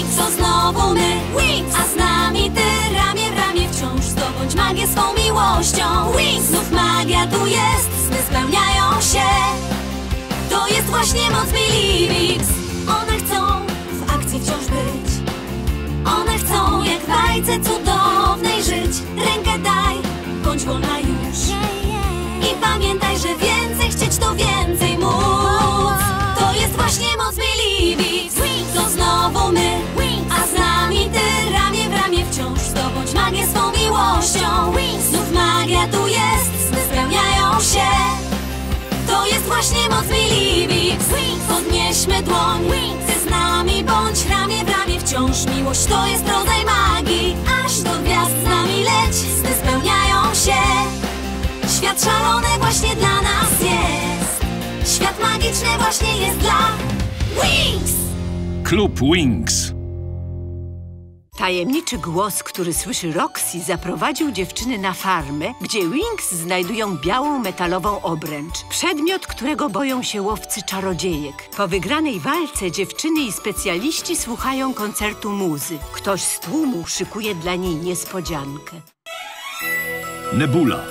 To znowu my, Wings. A z nami ty, ramię w ramię wciąż. Zdobądź magię swą miłością. Wings. Znów magia tu jest, sny spełniają się. To jest właśnie moc Believix One chcą w akcji wciąż być. One chcą jak w bajce cudownej żyć. Rękę daj, bądź wolna już. I pamiętaj, że więcej chcieć to więcej móc miłością. Znów magia tu jest, sny spełniają się. To jest właśnie moc Believix Podnieśmy dłoń. Ty z nami bądź ramię w ramię. Wciąż Miłość to jest rodzaj magii. Aż do gwiazd z nami leć Sny spełniają się. Świat szalony właśnie dla nas jest. Świat magiczny właśnie jest dla Wings. Klub Wings. Tajemniczy głos, który słyszy Roxy, zaprowadził dziewczyny na farmę, gdzie Wings znajdują białą metalową obręcz. Przedmiot, którego boją się łowcy czarodziejek. Po wygranej walce dziewczyny i specjaliści słuchają koncertu muzy. Ktoś z tłumu szykuje dla niej niespodziankę. Nebula.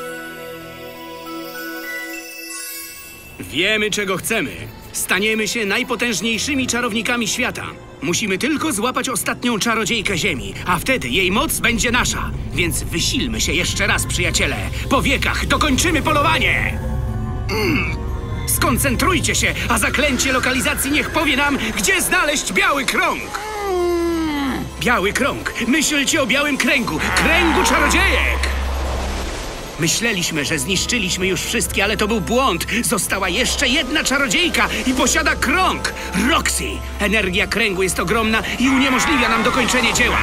Wiemy, czego chcemy. Staniemy się najpotężniejszymi czarownikami świata. Musimy tylko złapać ostatnią czarodziejkę Ziemi, a wtedy jej moc będzie nasza. Więc wysilmy się jeszcze raz, przyjaciele. Po wiekach dokończymy polowanie! Mm. Skoncentrujcie się, a zaklęcie lokalizacji niech powie nam, gdzie znaleźć biały krąg. Biały krąg. Myślcie o białym kręgu. Kręgu czarodziejek! Myśleliśmy, że zniszczyliśmy już wszystkie, ale to był błąd. Została jeszcze jedna czarodziejka i posiada krąg. Roxy. Energia kręgu jest ogromna i uniemożliwia nam dokończenie dzieła.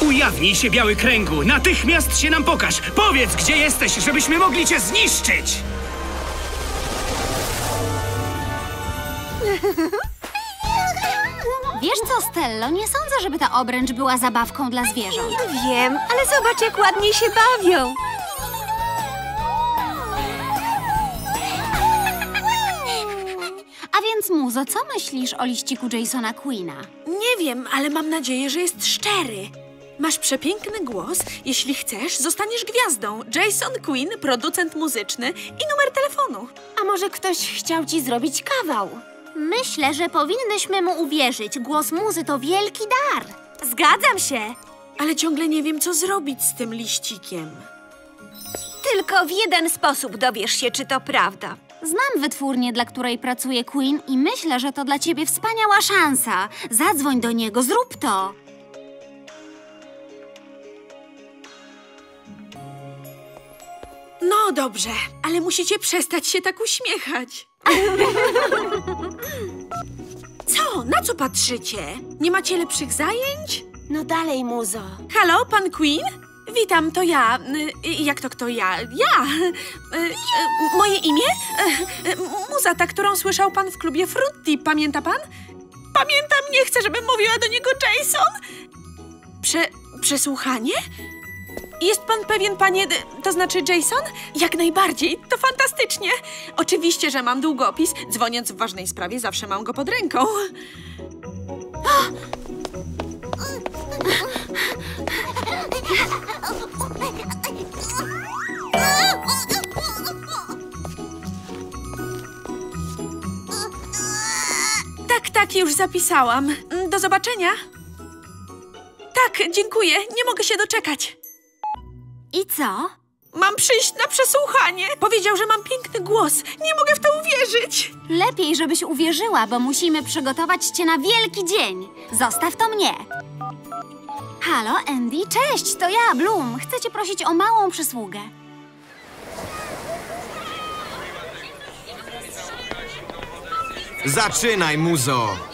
Ujawnij się, biały kręgu. Natychmiast się nam pokaż. Powiedz, gdzie jesteś, żebyśmy mogli cię zniszczyć. Wiesz co, Stello, nie sądzę, żeby ta obręcz była zabawką dla zwierząt. Wiem, ale zobacz, jak ładnie się bawią. A więc, Muzo, co myślisz o liściku Jasona Queena? Nie wiem, ale mam nadzieję, że jest szczery. Masz przepiękny głos. Jeśli chcesz, zostaniesz gwiazdą. Jason Quinn, producent muzyczny i numer telefonu. A może ktoś chciał ci zrobić kawał? Myślę, że powinnyśmy mu uwierzyć. Głos muzy to wielki dar. Zgadzam się. Ale ciągle nie wiem, co zrobić z tym liścikiem. Tylko w jeden sposób dowiesz się, czy to prawda. Znam wytwórnię, dla której pracuje Queen i myślę, że to dla ciebie wspaniała szansa. Zadzwoń do niego, zrób to. No dobrze, ale musicie przestać się tak uśmiechać. Co? Na co patrzycie? Nie macie lepszych zajęć? No dalej, muzo. Halo, pan Queen? Witam, to ja. Y, y, Jak to kto ja? Ja! Y, y, Moje imię? Muza, ta, którą słyszał pan w klubie Frutti. Pamięta pan? Pamiętam, nie chcę, żebym mówiła do niego Jason. Prze... przesłuchanie? Jest pan pewien, panie, to znaczy Jason? Jak najbardziej, to fantastycznie. Oczywiście, że mam długopis. Dzwoniąc w ważnej sprawie, zawsze mam go pod ręką. Tak, tak, już zapisałam. Do zobaczenia. Tak, dziękuję. Nie mogę się doczekać. I co? Mam przyjść na przesłuchanie. Powiedział, że mam piękny głos. Nie mogę w to uwierzyć. Lepiej, żebyś uwierzyła, bo musimy przygotować cię na wielki dzień. Zostaw to mnie. Halo, Andy, cześć, to ja, Bloom. Chcę cię prosić o małą przysługę. Zaczynaj, muzo!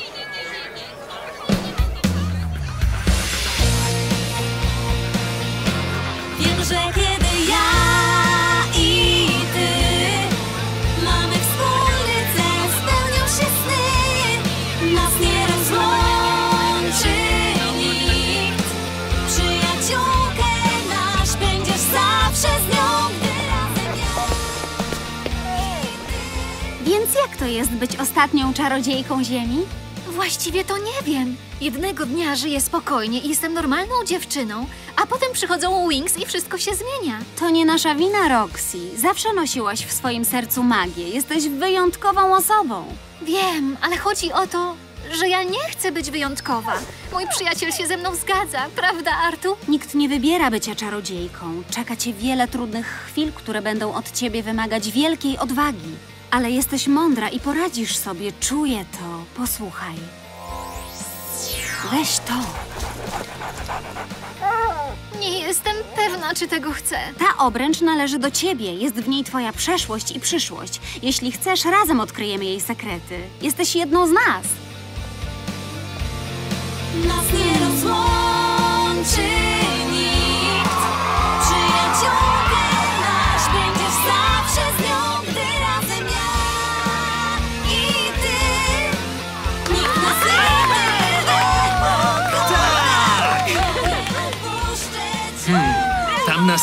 Jak to jest być ostatnią czarodziejką Ziemi? Właściwie to nie wiem. Jednego dnia żyję spokojnie i jestem normalną dziewczyną, a potem przychodzą Wings i wszystko się zmienia. To nie nasza wina, Roxy. Zawsze nosiłaś w swoim sercu magię. Jesteś wyjątkową osobą. Wiem, ale chodzi o to, że ja nie chcę być wyjątkowa. Mój przyjaciel się ze mną zgadza, prawda, Artu? Nikt nie wybiera bycia czarodziejką. Czeka cię wiele trudnych chwil, które będą od ciebie wymagać wielkiej odwagi. Ale jesteś mądra i poradzisz sobie, czuję to. Posłuchaj. Weź to. Nie jestem pewna, czy tego chcę. Ta obręcz należy do ciebie. Jest w niej twoja przeszłość i przyszłość. Jeśli chcesz, razem odkryjemy jej sekrety. Jesteś jedną z nas. Nas nie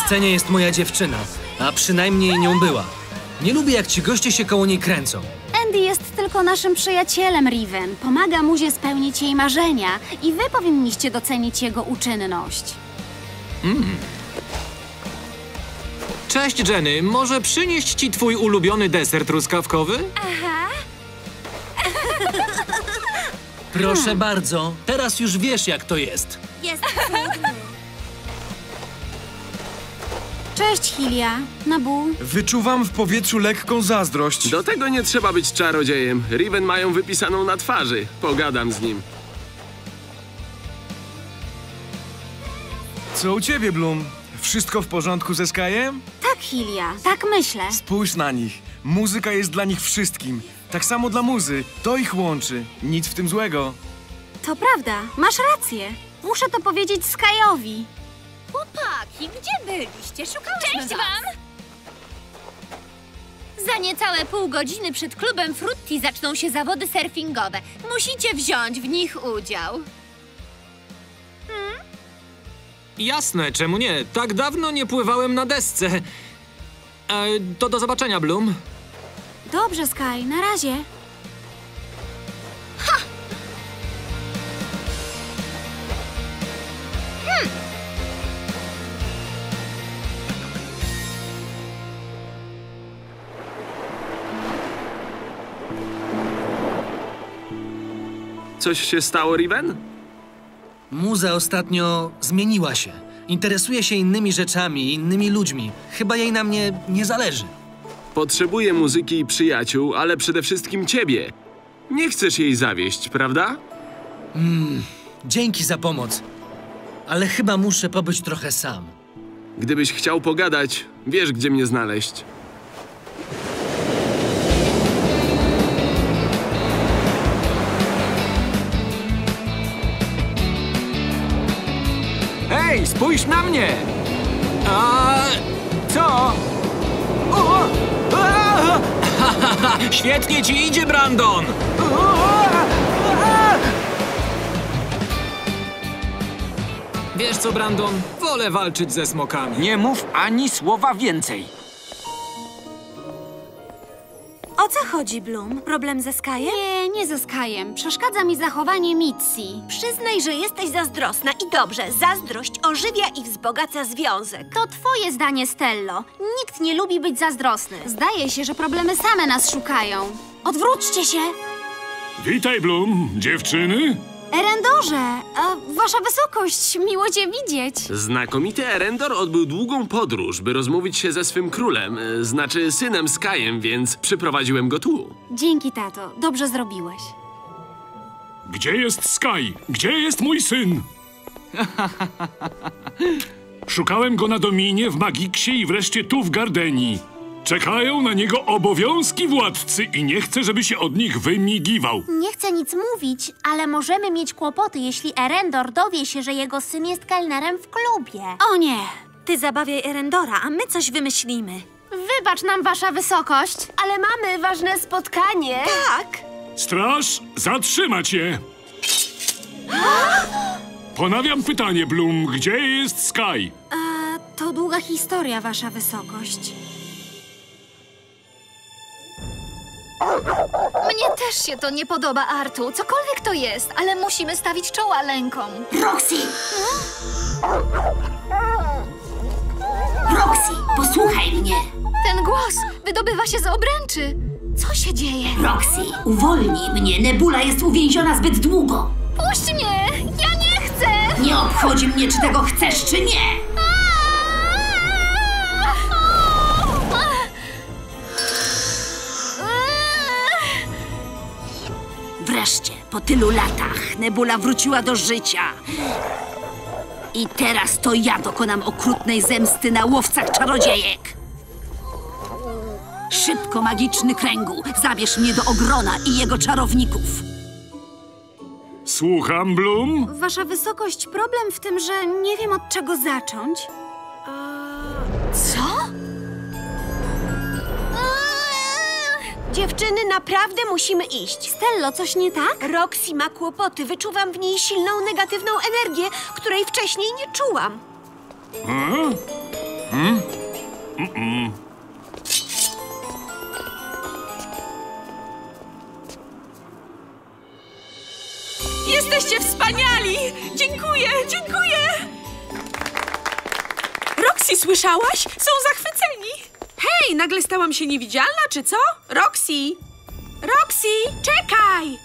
scenie jest moja dziewczyna, a przynajmniej nią była. Nie lubię, jak ci goście się koło niej kręcą. Andy jest tylko naszym przyjacielem, Riven. Pomaga Muzie spełnić jej marzenia i wy powinniście docenić jego uczynność. Cześć Jenny, może przynieść ci twój ulubiony deser truskawkowy? Proszę bardzo, teraz już wiesz, jak to jest. Cześć, Hilia. Nabu. Wyczuwam w powietrzu lekką zazdrość. Do tego nie trzeba być czarodziejem. Riven mają wypisaną na twarzy. Pogadam z nim. Co u ciebie, Bloom? Wszystko w porządku ze Skyem? Tak, Hilia. Tak myślę. Spójrz na nich. Muzyka jest dla nich wszystkim. Tak samo dla muzy. To ich łączy. Nic w tym złego. To prawda. Masz rację. Muszę to powiedzieć Skyowi. Chłopaki, gdzie byliście? Szukaliśmy Cześć wam! Za niecałe pół godziny przed klubem Frutti zaczną się zawody surfingowe. Musicie wziąć w nich udział. Jasne, czemu nie? Tak dawno nie pływałem na desce. E, to do zobaczenia, Bloom. Dobrze, Sky. Na razie. Coś się stało, Riven? Muza ostatnio zmieniła się. Interesuje się innymi rzeczami, innymi ludźmi. Chyba jej na mnie nie zależy. Potrzebuję muzyki i przyjaciół, ale przede wszystkim ciebie. Nie chcesz jej zawieść, prawda? Dzięki za pomoc. Ale chyba muszę pobyć trochę sam. Gdybyś chciał pogadać, wiesz, gdzie mnie znaleźć. Spójrz na mnie! A co? O! Świetnie ci idzie, Brandon! Wiesz co, Brandon? Wolę walczyć ze smokami. Nie mów ani słowa więcej. O co chodzi, Bloom? Problem ze Skyem? Nie, nie ze Skyem. Przeszkadza mi zachowanie Mitzi. Przyznaj, że jesteś zazdrosna i dobrze, zazdrość ożywia i wzbogaca związek. To twoje zdanie, Stello. Nikt nie lubi być zazdrosny. Zdaje się, że problemy same nas szukają. Odwróćcie się! Witaj, Bloom. Dziewczyny? Erendorze, a, wasza wysokość, miło cię widzieć. Znakomity Erendor odbył długą podróż, by rozmówić się ze swym królem, e, znaczy synem Skyem, więc przyprowadziłem go tu. Dzięki, tato. Dobrze zrobiłeś. Gdzie jest Sky? Gdzie jest mój syn? Szukałem go na Dominie, w Magiksie i wreszcie tu w Gardenii. Czekają na niego obowiązki władcy i nie chcę, żeby się od nich wymigiwał. Nie chcę nic mówić, ale możemy mieć kłopoty, jeśli Erendor dowie się, że jego syn jest kelnerem w klubie. O nie! Ty zabawiaj Erendora, a my coś wymyślimy. Wybacz nam, wasza wysokość, ale mamy ważne spotkanie. Tak. Straż, zatrzymać je! Ponawiam pytanie, Bloom. Gdzie jest Sky? A, to długa historia, wasza wysokość. Mnie też się to nie podoba, Artu. Cokolwiek to jest, ale musimy stawić czoła lękom. Roxy! Roxy, posłuchaj mnie! Ten głos wydobywa się z obręczy. Co się dzieje? Roxy, uwolnij mnie. Nebula jest uwięziona zbyt długo. Puść mnie! Ja nie chcę! Nie obchodzi mnie, czy tego chcesz, czy nie. Wreszcie, po tylu latach, Nebula wróciła do życia. I teraz to ja dokonam okrutnej zemsty na łowcach czarodziejek. Szybko, magiczny kręgu, zabierz mnie do Ogrona i jego czarowników. Słucham, Bloom? Wasza wysokość, problem w tym, że nie wiem od czego zacząć. Co? Dziewczyny, naprawdę musimy iść. Stello, coś nie tak? Roxy ma kłopoty. Wyczuwam w niej silną, negatywną energię, której wcześniej nie czułam. Hmm? Hmm? Mm-mm. Jesteście wspaniali! Dziękuję, dziękuję! Roxy, słyszałaś? Są zachwyceni! Hej, nagle stałam się niewidzialna, czy co? Roxy! Roxy, czekaj!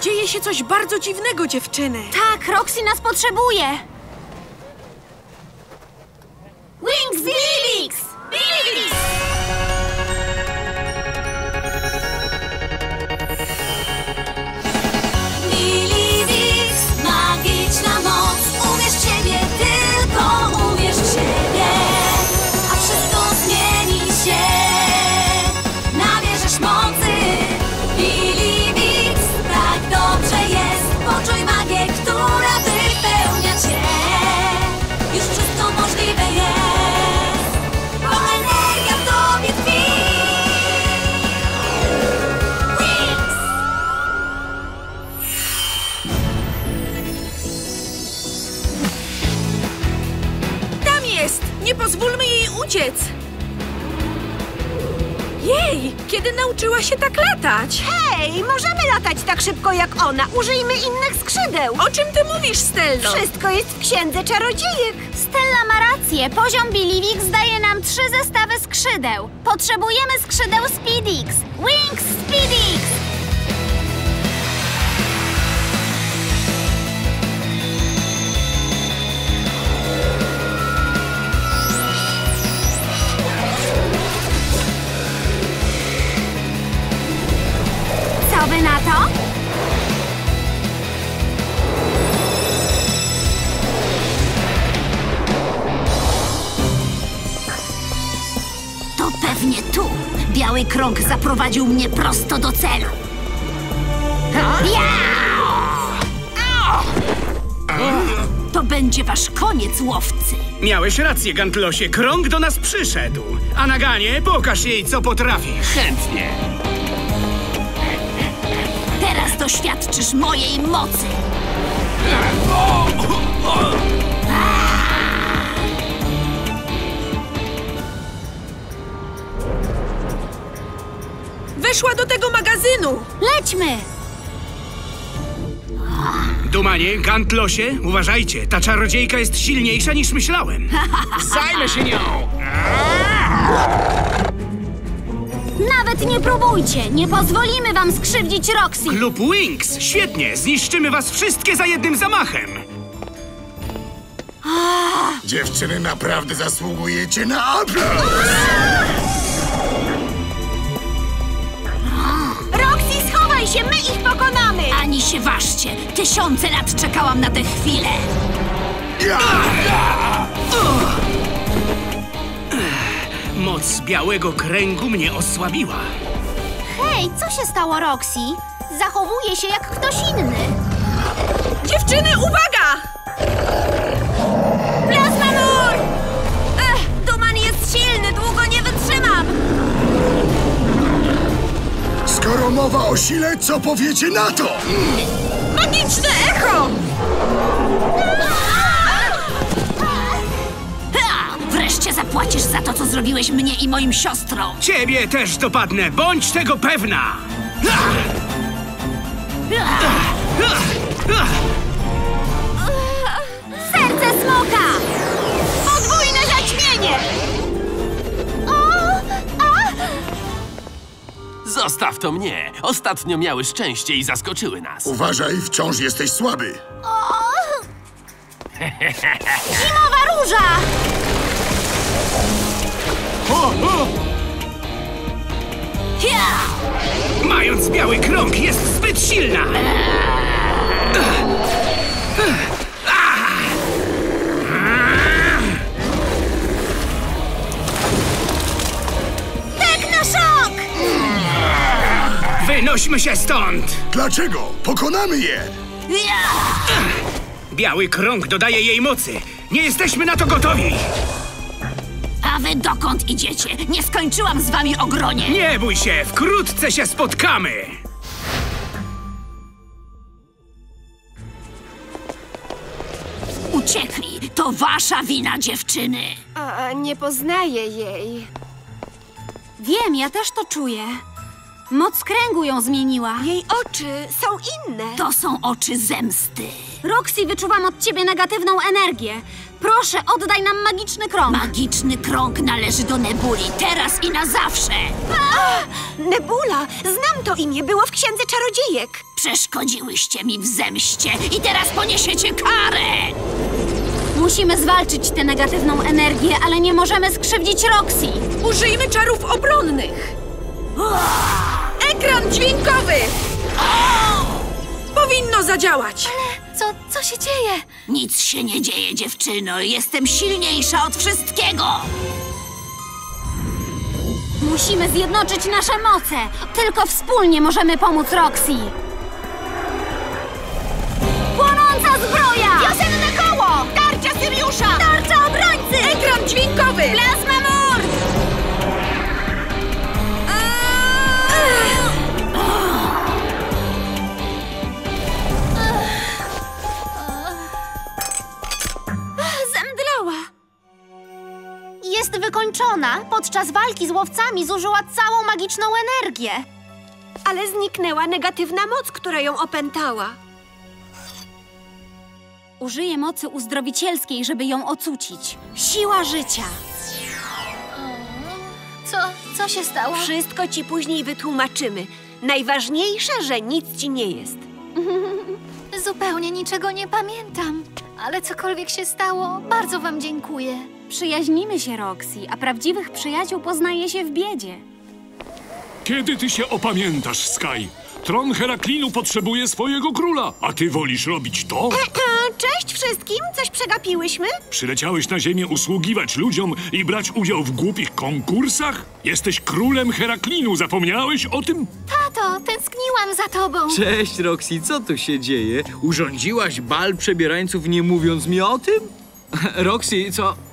Dzieje się coś bardzo dziwnego, dziewczyny. Tak, Roxy nas potrzebuje! Uciec! Jej, kiedy nauczyła się tak latać? Hej, możemy latać tak szybko jak ona. Użyjmy innych skrzydeł. O czym ty mówisz, Stello? Wszystko jest w księdze czarodziejek. Stella ma rację. Poziom Bilivix daje nam trzy zestawy skrzydeł. Potrzebujemy skrzydeł Speedix. Wings Speedix! Na to? To pewnie tu. Biały krąg zaprowadził mnie prosto do celu. To będzie wasz koniec, łowcy. Miałeś rację, Gantlosie. Krąg do nas przyszedł. A Naganie, pokaż jej, co potrafisz. Chętnie. Doświadczysz mojej mocy. Weszła do tego magazynu! Lećmy! Dumanie, Gantlosie, uważajcie. Ta czarodziejka jest silniejsza niż myślałem. Zajmę się nią! Nawet nie próbujcie! Nie pozwolimy wam skrzywdzić Roxy! Klub Wings, świetnie. Zniszczymy was wszystkie za jednym zamachem. Dziewczyny naprawdę zasługujecie na aplauz! Roxy, schowaj się, my ich pokonamy! Ani się ważcie. Tysiące lat czekałam na tę chwilę. Moc białego kręgu mnie osłabiła. Hej, co się stało Roxy? Zachowuje się jak ktoś inny. Dziewczyny, uwaga! Plasmanur! Ech, Duman jest silny, długo nie wytrzymam! Skoro mowa o sile, co powiecie na to? Magiczne echo! Zapłacisz za to, co zrobiłeś mnie i moim siostrom. Ciebie też dopadnę, bądź tego pewna! Serce smoka! Podwójne zaćmienie! Zostaw to mnie. Ostatnio miały szczęście i zaskoczyły nas. Uważaj, wciąż jesteś słaby. Zimowa róża! Mając biały krąg, jest zbyt silna! Teknoszok! Wynośmy się stąd! Dlaczego? Pokonamy je! Biały krąg dodaje jej mocy. Nie jesteśmy na to gotowi! Dokąd idziecie? Nie skończyłam z wami o gronie. Nie bój się, wkrótce się spotkamy! Uciekli. To wasza wina, dziewczyny. A, nie poznaję jej. Wiem, ja też to czuję. Moc kręgu ją zmieniła. Jej oczy są inne. To są oczy zemsty. Roxy, wyczuwam od ciebie negatywną energię. Proszę, oddaj nam magiczny krąg. Magiczny krąg należy do Nebuli, teraz i na zawsze. Nebula! Znam to imię, było w księdze czarodziejek. Przeszkodziłyście mi w zemście i teraz poniesiecie karę. Musimy zwalczyć tę negatywną energię, ale nie możemy skrzywdzić Roxy. Użyjmy czarów obronnych. Ekran dźwiękowy! Powinno zadziałać. Co, co się dzieje? Nic się nie dzieje, dziewczyno. Jestem silniejsza od wszystkiego. Musimy zjednoczyć nasze moce. Tylko wspólnie możemy pomóc Roxy. Płonąca zbroja! Wiosenne koło! Tarcza Syriusza! Tarcza obrońcy! Ekran dźwiękowy! Plazma mord! Jest wykończona. Podczas walki z łowcami zużyła całą magiczną energię. Ale zniknęła negatywna moc, która ją opętała. Użyję mocy uzdrowicielskiej, żeby ją ocucić. Siła życia. Co, co się stało? Wszystko ci później wytłumaczymy. Najważniejsze, że nic ci nie jest. Zupełnie niczego nie pamiętam. Ale cokolwiek się stało, bardzo wam dziękuję. Przyjaźnimy się, Roxy, a prawdziwych przyjaciół poznaje się w biedzie. Kiedy ty się opamiętasz, Sky? Tron Heraklinu potrzebuje swojego króla, a ty wolisz robić to? Cześć wszystkim! Coś przegapiłyśmy? Przyleciałeś na ziemię usługiwać ludziom i brać udział w głupich konkursach? Jesteś królem Heraklinu, zapomniałeś o tym? Tato, tęskniłam za tobą. Cześć, Roxy, co tu się dzieje? Urządziłaś bal przebierańców, nie mówiąc mi o tym? Roxy, co...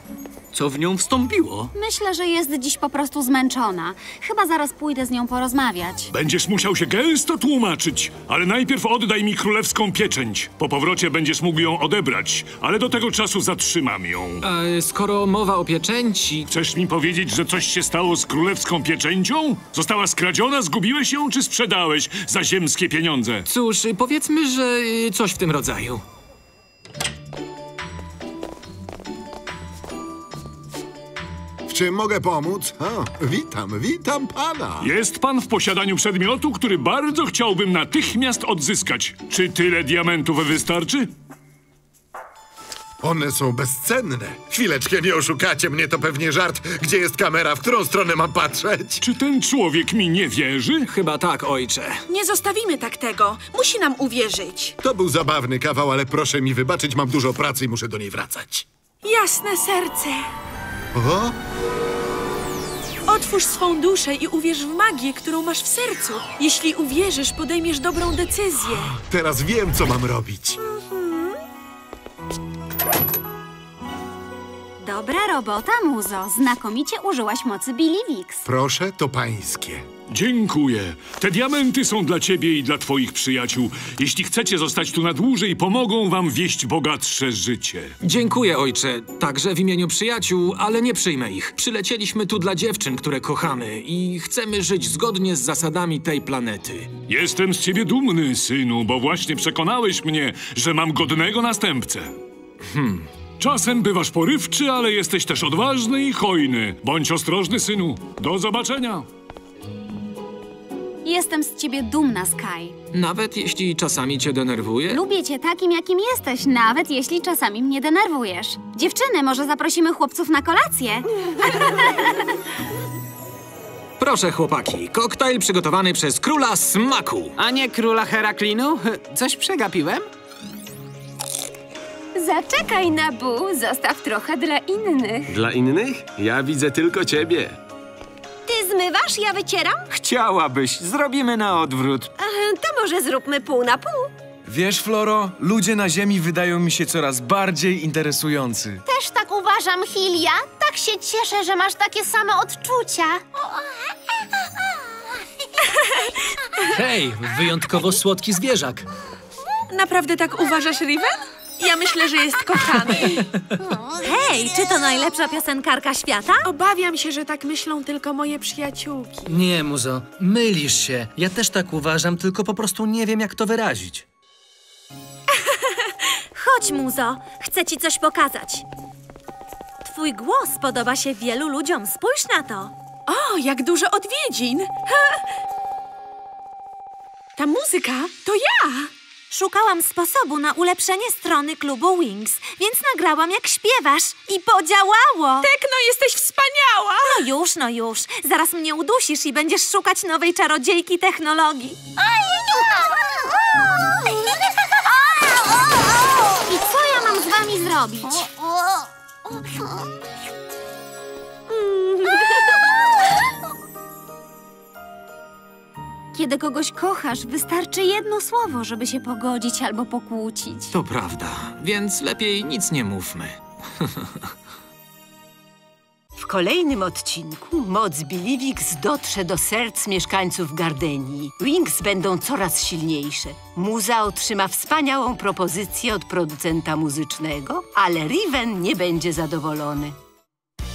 co w nią wstąpiło? Myślę, że jest dziś po prostu zmęczona. Chyba zaraz pójdę z nią porozmawiać. Będziesz musiał się gęsto tłumaczyć, ale najpierw oddaj mi królewską pieczęć. Po powrocie będziesz mógł ją odebrać, ale do tego czasu zatrzymam ją. E, skoro mowa o pieczęci... Chcesz mi powiedzieć, że coś się stało z królewską pieczęcią? Została skradziona, zgubiłeś ją czy sprzedałeś za ziemskie pieniądze? Cóż, powiedzmy, że y, coś w tym rodzaju. W czym mogę pomóc? O, witam, witam pana. Jest pan w posiadaniu przedmiotu, który bardzo chciałbym natychmiast odzyskać. Czy tyle diamentów wystarczy? One są bezcenne. Chwileczkę, nie oszukacie mnie, to pewnie żart. Gdzie jest kamera? W którą stronę mam patrzeć? Czy ten człowiek mi nie wierzy? Chyba tak, ojcze. Nie zostawimy tak tego. Musi nam uwierzyć. To był zabawny kawał, ale proszę mi wybaczyć, mam dużo pracy i muszę do niej wracać. Jasne serce. O? Otwórz swą duszę i uwierz w magię, którą masz w sercu. Jeśli uwierzysz, podejmiesz dobrą decyzję. Teraz wiem, co mam robić. Dobra robota, muzo. Znakomicie użyłaś mocy Billy Wix. Proszę, to pańskie. Dziękuję. Te diamenty są dla ciebie i dla twoich przyjaciół. Jeśli chcecie zostać tu na dłużej, pomogą wam wieść bogatsze życie. Dziękuję, ojcze. Także w imieniu przyjaciół, ale nie przyjmę ich. Przylecieliśmy tu dla dziewczyn, które kochamy i chcemy żyć zgodnie z zasadami tej planety. Jestem z ciebie dumny, synu, bo właśnie przekonałeś mnie, że mam godnego następcę. Hmm. Czasem bywasz porywczy, ale jesteś też odważny i hojny. Bądź ostrożny, synu. Do zobaczenia. Jestem z ciebie dumna, Sky. Nawet jeśli czasami cię denerwuję? Lubię cię takim, jakim jesteś, nawet jeśli czasami mnie denerwujesz. Dziewczyny, może zaprosimy chłopców na kolację? Proszę, chłopaki, koktajl przygotowany przez króla smaku. A nie króla Heraklinu? Coś przegapiłem? Zaczekaj, Nabu, zostaw trochę dla innych. Dla innych? Ja widzę tylko ciebie. Ty zmywasz, ja wycieram? Chciałabyś. Zrobimy na odwrót. Ech, To może zróbmy pół na pół. Wiesz, Floro, ludzie na Ziemi wydają mi się coraz bardziej interesujący. Też tak uważam, Hilia. Tak się cieszę, że masz takie same odczucia. Hej, wyjątkowo słodki zwierzak. Naprawdę tak uważasz, Riven? Ja myślę, że jest kochany. Hej, czy to najlepsza piosenkarka świata? Obawiam się, że tak myślą tylko moje przyjaciółki. Nie, muzo, mylisz się. Ja też tak uważam, tylko po prostu nie wiem, jak to wyrazić. Chodź, muzo, chcę ci coś pokazać. Twój głos podoba się wielu ludziom, spójrz na to. O, jak dużo odwiedzin! Ta muzyka to ja! Szukałam sposobu na ulepszenie strony klubu Wings, więc nagrałam jak śpiewasz i podziałało. Tekno, jesteś wspaniała! No już, no już. Zaraz mnie udusisz i będziesz szukać nowej czarodziejki technologii. I co ja mam z wami zrobić? Kiedy kogoś kochasz, wystarczy jedno słowo, żeby się pogodzić albo pokłócić. To prawda, więc lepiej nic nie mówmy. W kolejnym odcinku moc Biliwix dotrze do serc mieszkańców Gardenii. Wings będą coraz silniejsze. Muza otrzyma wspaniałą propozycję od producenta muzycznego, ale Riven nie będzie zadowolony.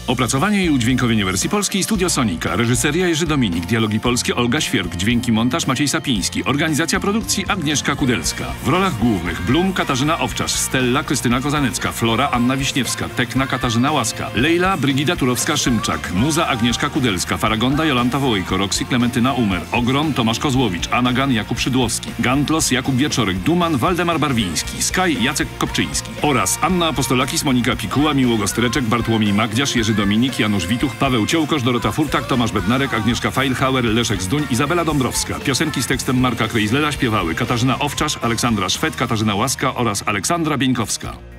Opracowanie i udźwiękowienie wersji polskiej Studio Sonika. Reżyseria Jerzy Dominik. Dialogi polskie Olga Świerk. Dźwięki montaż Maciej Sapiński. Organizacja produkcji Agnieszka Kudelska. W rolach głównych Blum Katarzyna Owczarz, Stella Krystyna Kozanecka, Flora Anna Wiśniewska, Tekna Katarzyna Łaska, Lejla Brygida Turowska-Szymczak, Muza Agnieszka Kudelska, Faragonda Jolanta Wołejko, Roxy Klementyna Umer, Ogrom Tomasz Kozłowicz, Anagan Jakub Szydłowski, Gantlos Jakub Wieczorek, Duman Waldemar Barwiński, Sky Jacek Kopczyński. Oraz Anna Apostolakis, Monika Pikuła, Miłogo Streczek, Bartłomiej Magdziarz, Jerzy Dominik, Janusz Wituch, Paweł Ciołkosz, Dorota Furtak, Tomasz Bednarek, Agnieszka Feilhauer, Leszek Zduń, Izabela Dąbrowska. Piosenki z tekstem Marka Krejzlera śpiewały Katarzyna Owczarz, Aleksandra Szwed, Katarzyna Łaska oraz Aleksandra Bieńkowska.